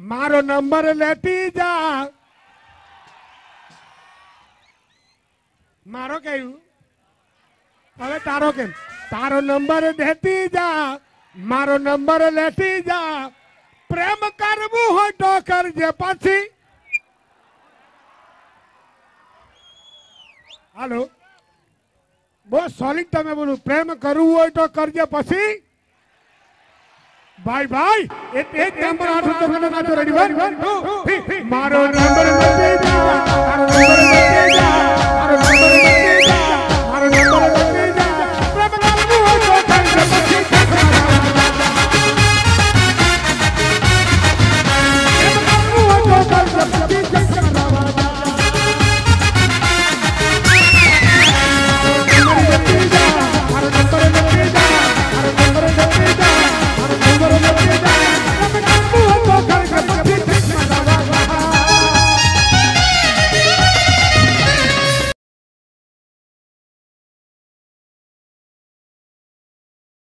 મારો નંબર લેતી જા. મારો કહ્યું હવે તારો કેમ? તારો નંબર દેતી જા. મારો નંબર લેતી જા. પ્રેમ કરવું હોય તો કરજે પછી. હાલો. બહુ સોલિડ તમે બોલું. પ્રેમ કરવું હોય તો કરજે પછી. ભાઈ ભાઈ એક નંબર આઠ રેડી વન મારો નંબર